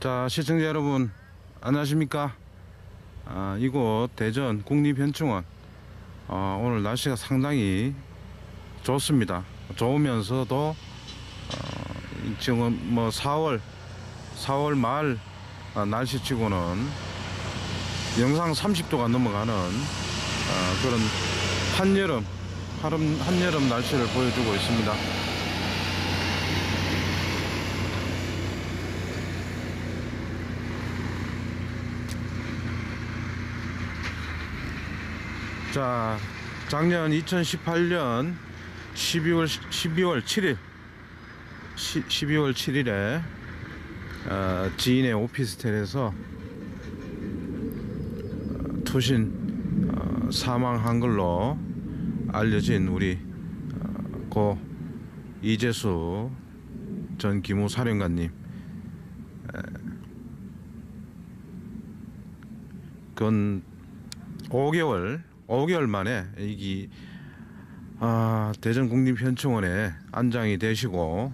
자 시청자 여러분 안녕하십니까? 아, 이곳 대전 국립현충원. 아, 오늘 날씨가 상당히 좋습니다. 좋으면서도 어, 지금 뭐 4월 4월 말 아, 날씨치고는 영상 30도가 넘어가는 아, 그런 한여름 한여름, 날씨를 보여주고 있습니다 자, 작년 2018년 12월 12월 7일 12월 7일에 어, 지인의 오피스텔에서 어, 투신 어, 사망한 걸로 알려진 우리 어, 고 이재수 전 기무 사령관님. 에, 그건 5개월 5개월 만에 이기 아, 대전 국립현충원에 안장이 되시고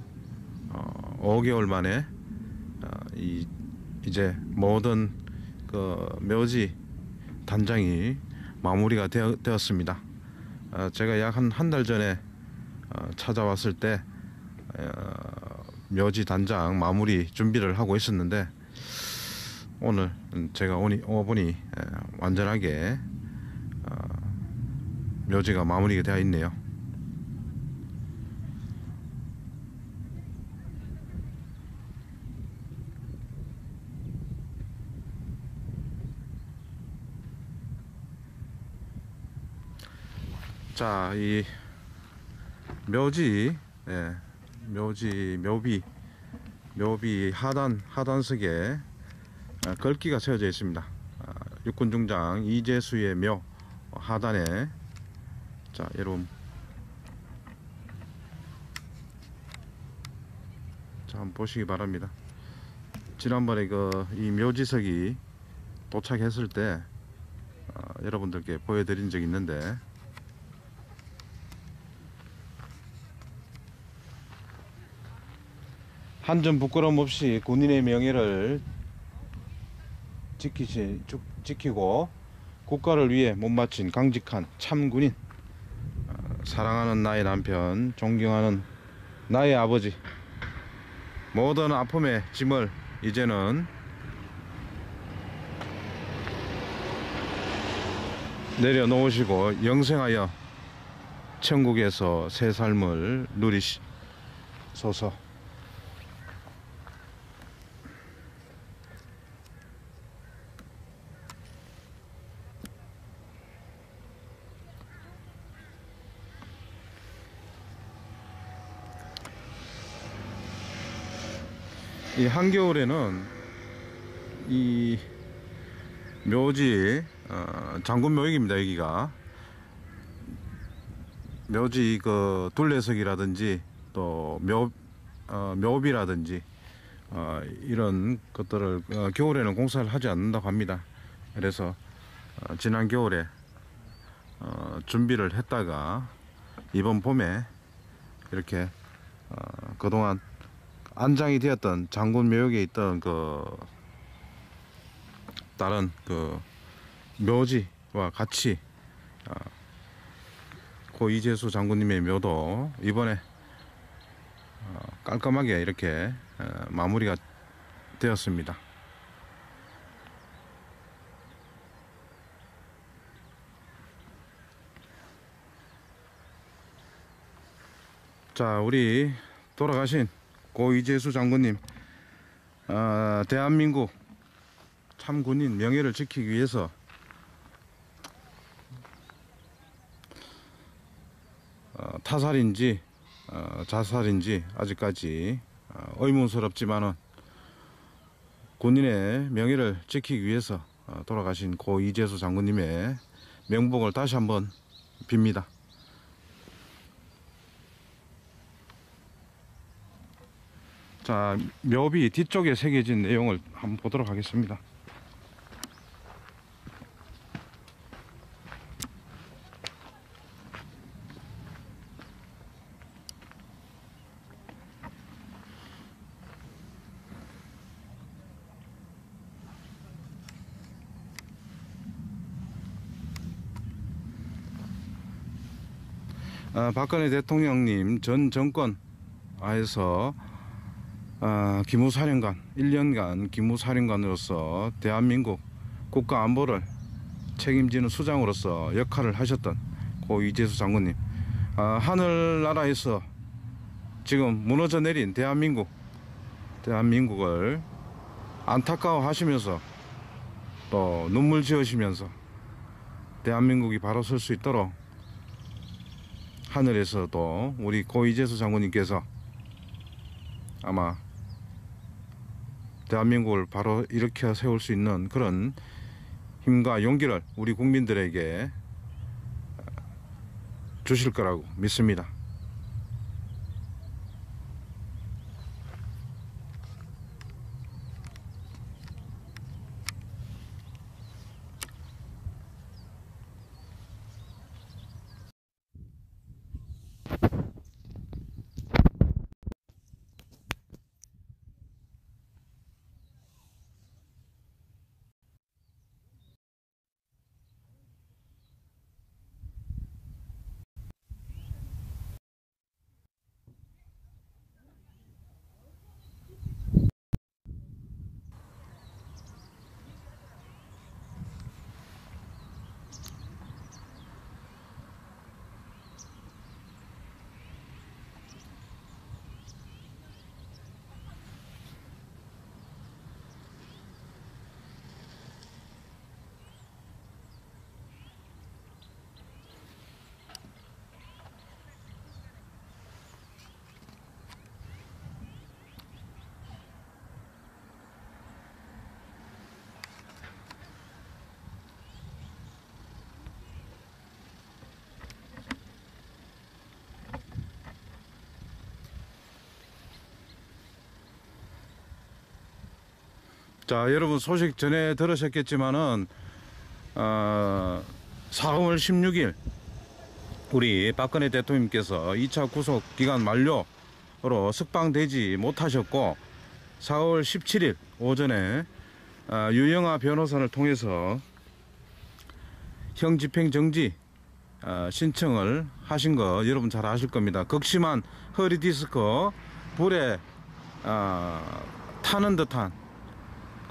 어, 5개월 만에 어, 이 이제 모든 그 묘지 단장이 마무리가 되어, 되었습니다. 어, 제가 약 한 한 달 전에 어, 찾아왔을 때 어, 묘지 단장 마무리 준비를 하고 있었는데 오늘 제가 오니 오보니 에, 완전하게 어, 묘지가 마무리가 되어 있네요. 자, 이 묘지, 예, 묘지, 묘비, 묘비 하단 하단석에 아, 걸기가 세워져 있습니다. 아, 육군중장 이재수의 묘 하단에 자 여러분 자 한번 보시기 바랍니다. 지난번에 그 이 묘지석이 도착했을 때 어, 여러분들께 보여드린 적이 있는데 한 점 부끄럼 없이 군인의 명예를 지키시, 쭉 지키고 국가를 위해 못 바친 강직한 참군인 어, 사랑하는 나의 남편 존경하는 나의 아버지 모든 아픔의 짐을 이제는 내려놓으시고 영생하여 천국에서 새 삶을 누리소서 이 한겨울에는 이 묘지 어, 장군 묘역입니다 여기가. 묘지 그 둘레석이라든지 또 묘, 어, 묘비라든지 어, 이런 것들을 어, 겨울에는 공사를 하지 않는다고 합니다. 그래서 어, 지난 겨울에 어, 준비를 했다가 이번 봄에 이렇게 어, 그동안 안장이 되었던 장군 묘역에 있던 그 다른 그 묘지와 같이 어, 고 이재수 장군님의 묘도 이번에 어, 깔끔하게 이렇게 어, 마무리가 되었습니다. 자, 우리 돌아가신 고 이재수 장군님, 어, 대한민국 참군인 명예를 지키기 위해서 어, 타살인지 어, 자살인지 아직까지 어, 의문스럽지만은 군인의 명예를 지키기 위해서 어, 돌아가신 고 이재수 장군님의 명복을 다시 한번 빕니다. 자, 묘비 뒤쪽에 새겨진 내용을 한번 보도록 하겠습니다. 아, 박근혜 대통령님 전 정권 하에서 어, 기무사령관 1년간 기무사령관으로서 대한민국 국가 안보를 책임지는 수장으로서 역할을 하셨던 고 이재수 장군님. 어, 하늘나라에서 지금 무너져 내린 대한민국 대한민국을 안타까워 하시면서 또 눈물 지으시면서 대한민국이 바로 설 수 있도록 하늘에서도 우리 고 이재수 장군님께서 아마 대한민국을 바로 일으켜 세울 수 있는 그런 힘과 용기를 우리 국민들에게 주실 거라고 믿습니다. 자, 여러분 소식 전에 들으셨겠지만은 어, 4월 16일 우리 박근혜 대통령께서 2차 구속 기간 만료로 석방되지 못하셨고 4월 17일 오전에 어, 유영아 변호사를 통해서 형 집행 정지 어, 신청을 하신 거 여러분 잘 아실 겁니다. 극심한 허리 디스크 불에 어, 타는 듯한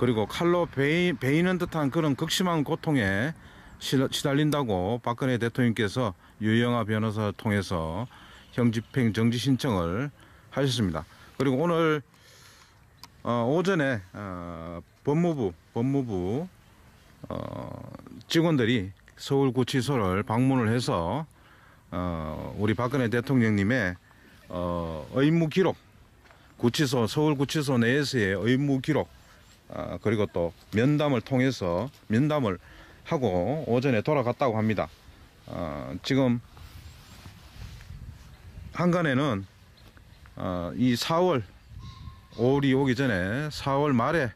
그리고 칼로 베이, 베이는 듯한 그런 극심한 고통에 시- 시달린다고 박근혜 대통령께서 유영아 변호사 통해서 형집행 정지 신청을 하셨습니다. 그리고 오늘 어, 오전에 어, 법무부 법무부 어, 직원들이 서울구치소를 방문을 해서 어, 우리 박근혜 대통령님의 어, 의무 기록 구치소 서울구치소 내에서의 의무 기록 아, 그리고 또 면담을 통해서 면담을 하고 오전에 돌아갔다고 합니다. 어, 지금 한간에는 어, 이 4월 5월이 오기 전에 4월 말에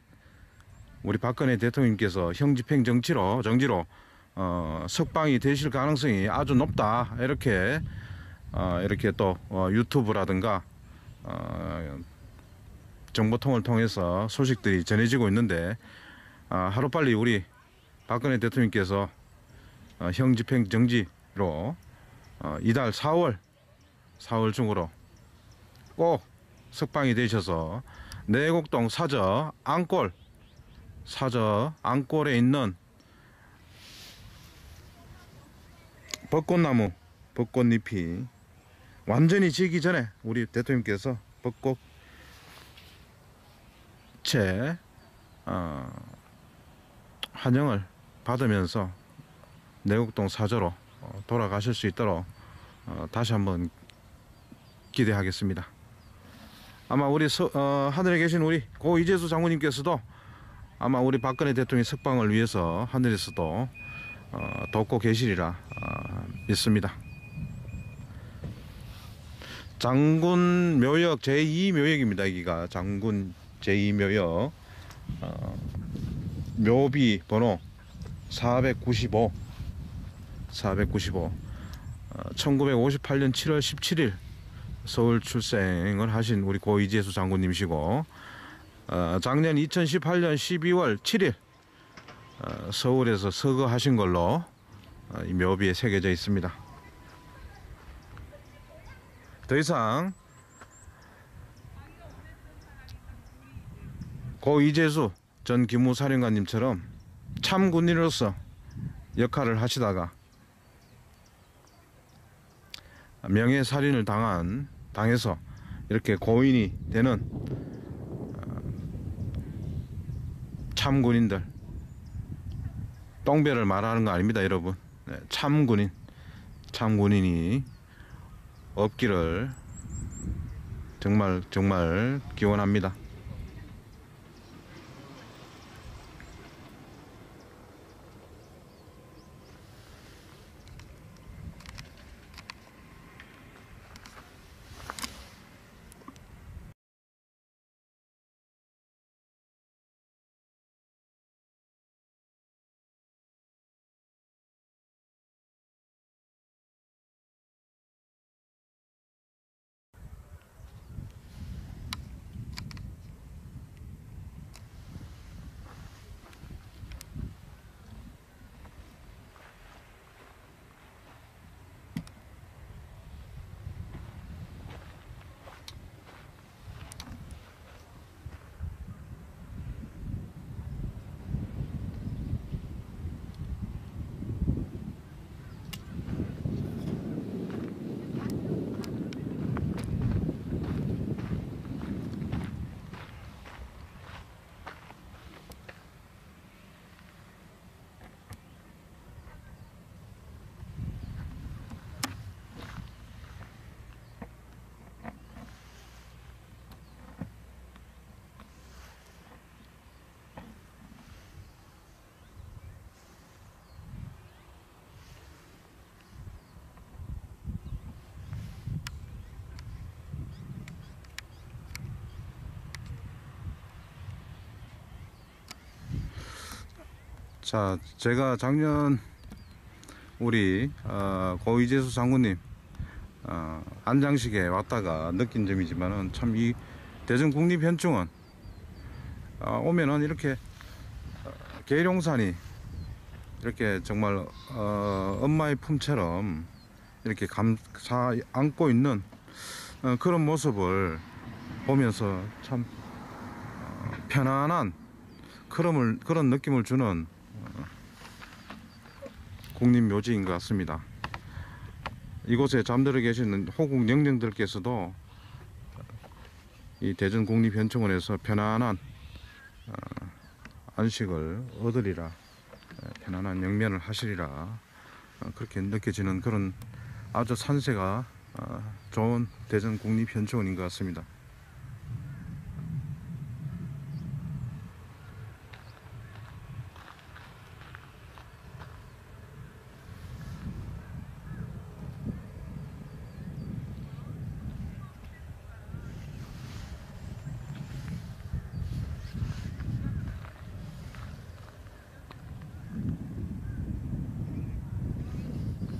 우리 박근혜 대통령께서 형집행 정치로 정지로 어, 석방이 되실 가능성이 아주 높다 이렇게 어, 이렇게 또 어, 유튜브라든가 어, 정보통을 통해서 소식들이 전해지고 있는데 아, 하루빨리 우리 박근혜 대통령께서 어, 형집행 정지로 어, 이달 4월 4월 중으로 꼭 석방이 되셔서 내곡동 사저 안골 사저 안골에 있는 벚꽃나무 벚꽃잎이 완전히 지기 전에 우리 대통령께서 벚꽃 채 어, 환영을 받으면서 내곡동 사저로 어, 돌아가실 수 있도록 어, 다시 한번 기대하겠습니다. 아마 우리 서, 어, 하늘에 계신 우리 고 이재수 장군님께서도 아마 우리 박근혜 대통령 석방을 위해서 하늘에서도 어, 돕고 계시리라 어, 믿습니다. 장군 묘역 제2 묘역입니다. 여기가 장군 제2묘역 어, 묘비 번호 495 495 어, 1958년 7월 17일 서울 출생을 하신 우리 고 이재수 장군님이시고 어, 작년 2018년 12월 7일 어, 서울에서 서거하신 걸로 어, 이 묘비에 새겨져 있습니다. 더 이상 고 이재수 전 기무사령관님처럼 참 군인으로서 역할을 하시다가 명예살인을 당한 당해서 이렇게 고인이 되는 어, 참 군인들 똥배를 말하는 거 아닙니다, 여러분. 네, 참 군인, 참 군인이 없기를 정말 정말 기원합니다. 자, 제가 작년 우리 어, 고이재수 장군님 어, 안장식에 왔다가 느낀 점이지만은 참 이 대전 국립현충원 어, 오면은 이렇게 어, 계룡산이 이렇게 정말 어, 엄마의 품처럼 이렇게 감사 안고 있는 어, 그런 모습을 보면서 참 어, 편안한 그런, 그런 느낌을 주는 국립묘지인 것 같습니다. 이곳에 잠들어 계시는 호국 영령들께서도 이 대전 국립현충원에서 편안한 어, 안식을 얻으리라 어, 편안한 영면을 하시리라 어, 그렇게 느껴지는 그런 아주 산세가 어, 좋은 대전 국립현충원인 것 같습니다.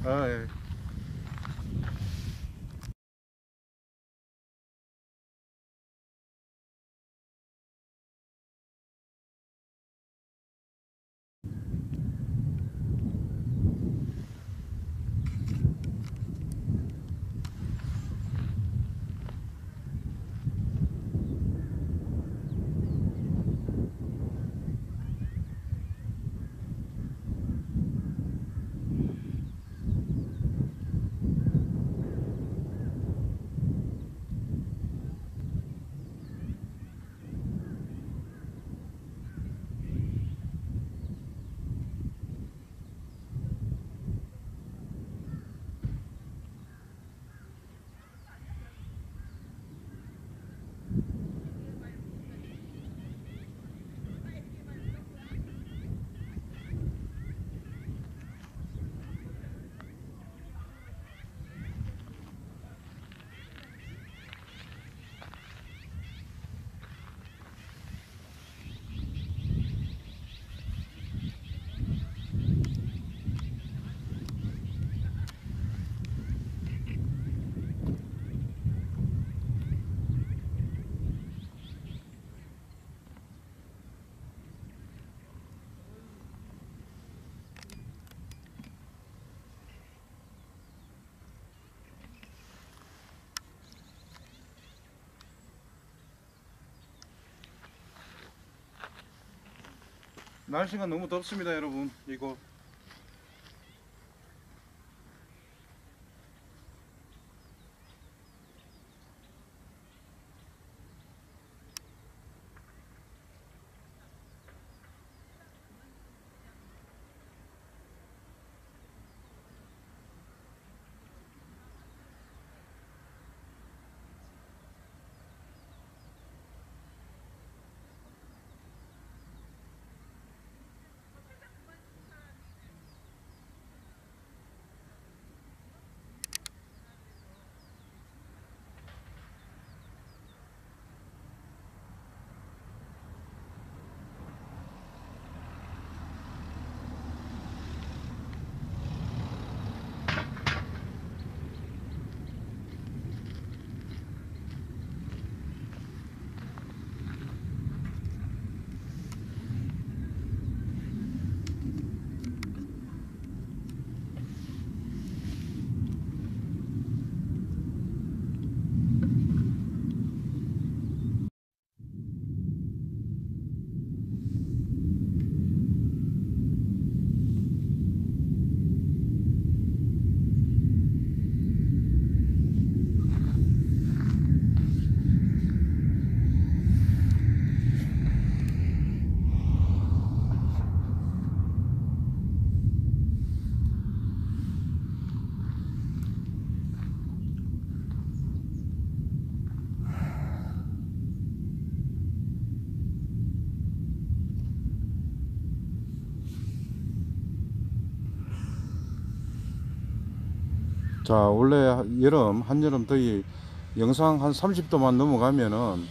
아, 날씨가 너무 덥습니다 여러분. 이거 자 원래 여름 한여름 더위 영상 한 30도만 넘어가면은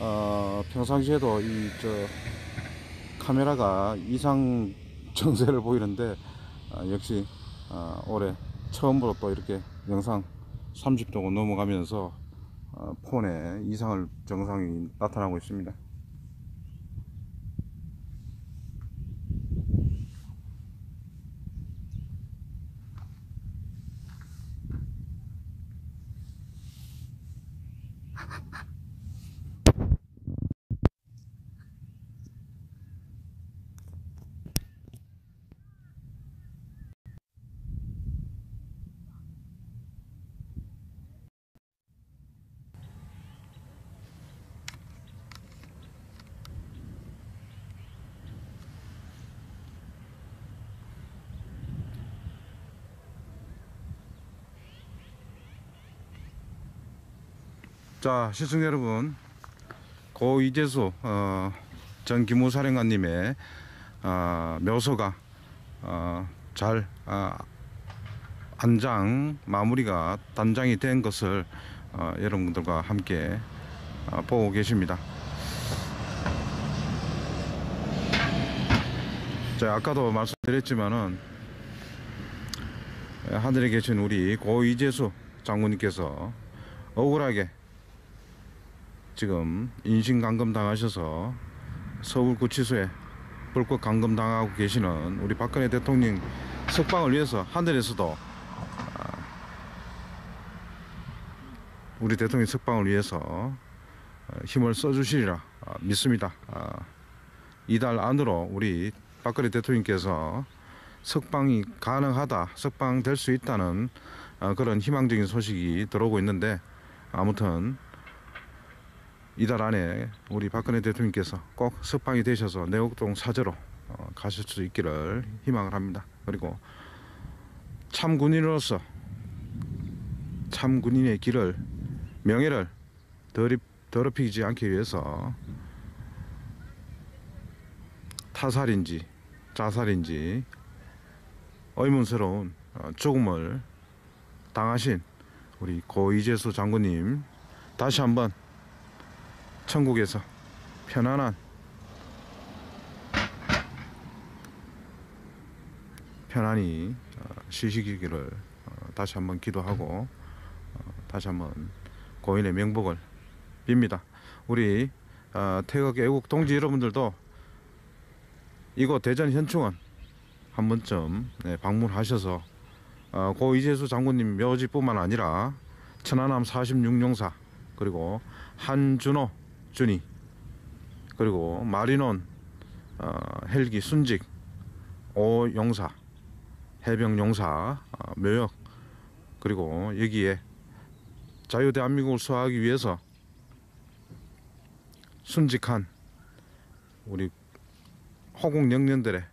어, 평상시에도 이 저 카메라가 이상 정세를 보이는데 아, 역시 아, 올해 처음으로 또 이렇게 영상 30도가 넘어가면서 어, 폰에 이상을 정상이 나타나고 있습니다. 자 시청자 여러분 고 이재수 어, 전 기무사령관님의 어, 묘소가 어, 잘 어, 안장 마무리가 단장이 된 것을 어, 여러분들과 함께 어, 보고 계십니다. 자 아까도 말씀드렸지만은 에, 하늘에 계신 우리 고 이재수 장군님께서 억울하게 지금 인신 감금 당하셔서 서울 구치소에 불법 감금 당하고 계시는 우리 박근혜 대통령 석방을 위해서 하늘에서도 아, 우리 대통령 석방을 위해서 어, 힘을 써주시리라 아, 믿습니다. 아, 이달 안으로 우리 박근혜 대통령께서 석방이 가능하다, 석방될 수 있다는 어, 그런 희망적인 소식이 들어오고 있는데 아무튼 이달 안에 우리 박근혜 대통령께서 꼭 석방이 되셔서 내곡동 사저로 어, 가실 수 있기를 희망을 합니다. 그리고 참 군인으로서 참 군인의 길을 명예를 더럽, 더럽히지 않기 위해서 타살인지 자살인지 의문스러운 어, 죽음을 당하신 우리 고 이재수 장군님 다시 한번 천국에서 편안한 편안히 어, 쉬시기를 어, 다시 한번 기도하고 어, 다시 한번 고인의 명복을 빕니다. 우리 태극 애국 동지 여러분들도 이곳 대전 현충원 한 번쯤 네, 방문하셔서 고 이재수 장군님 묘지뿐만 아니라 천안함 46용사 그리고 한준호 준이 그리고 마리논 어, 헬기 순직 오용사 해병용사 어, 묘역 그리고 여기에 자유 대한민국을 수호하기 위해서 순직한 우리 호국 영령들의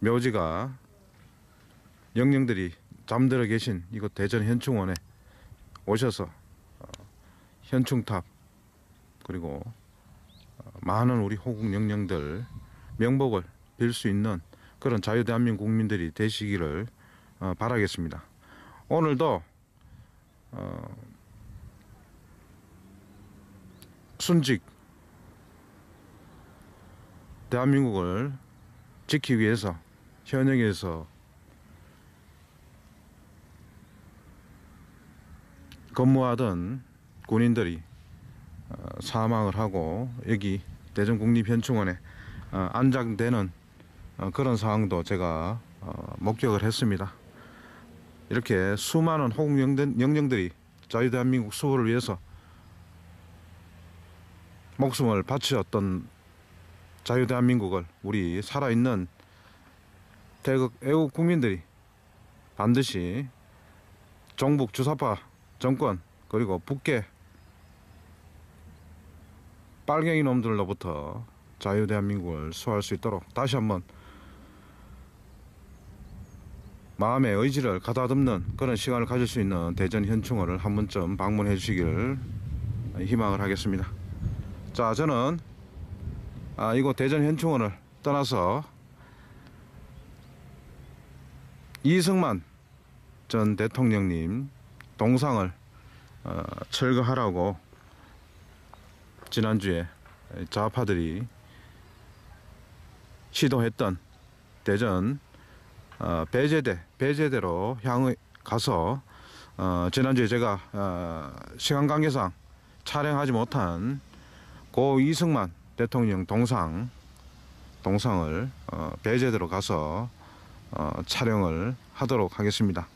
묘지가 영령들이 잠들어 계신 이곳 대전 현충원에 오셔서 어, 현충탑 그리고 어, 많은 우리 호국 영령들 명복을 빌 수 있는 그런 자유 대한민국 국민들이 되시기를 어, 바라겠습니다. 오늘도 어, 순직 대한민국을 지키기 위해서 현역에서 근무하던 군인들이 어, 사망을 하고 여기 대전 국립현충원에 어, 안장되는 어, 그런 상황도 제가 어, 목격을 했습니다. 이렇게 수많은 호국 영령들이 자유대한민국 수호를 위해서 목숨을 바치었던 자유대한민국을 우리 살아있는 대극 애국 국민들이 반드시 종북 주사파 정권 그리고 북계 빨갱이 놈들로부터 자유 대한민국을 수호할 수 있도록 다시 한번 마음의 의지를 가다듬는 그런 시간을 가질 수 있는 대전 현충원을 한 번쯤 방문해 주시기를 희망을 하겠습니다. 자, 저는 아, 이곳 대전 현충원을 떠나서 이승만 전 대통령님 동상을 어, 철거하라고 지난주에 좌파들이 시도했던 대전 어, 배제대 배제대로 향해 가서 어, 지난주에 제가 어, 시간 관계상 촬영하지 못한 고 이승만 대통령 동상 동상을 어, 배제대로 가서 어, 촬영을 하도록 하겠습니다.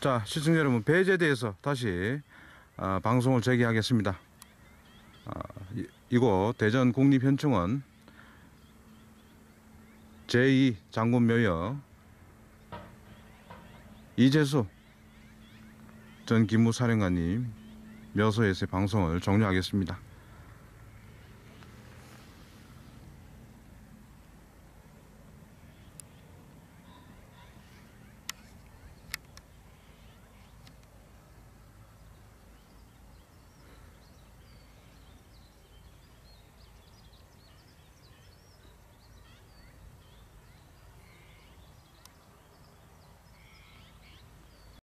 자, 시청자 여러분, 배제대에서 다시 아, 방송을 재개하겠습니다. 아, 이- 이곳 대전 국립현충원 제2 장군 묘역 이재수 전 기무사령관님 묘소에서 방송을 종료하겠습니다.